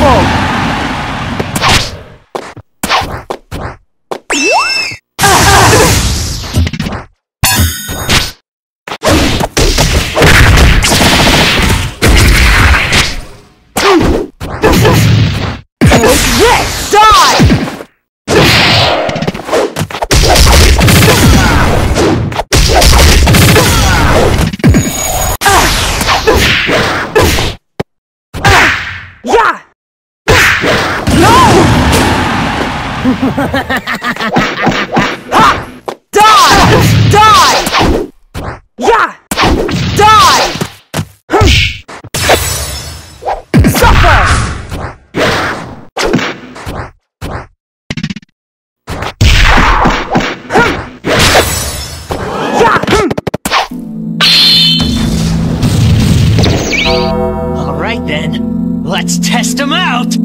Bravo! ha! Die! Die! Yeah! Die! Suffer! All right then, let's test them out!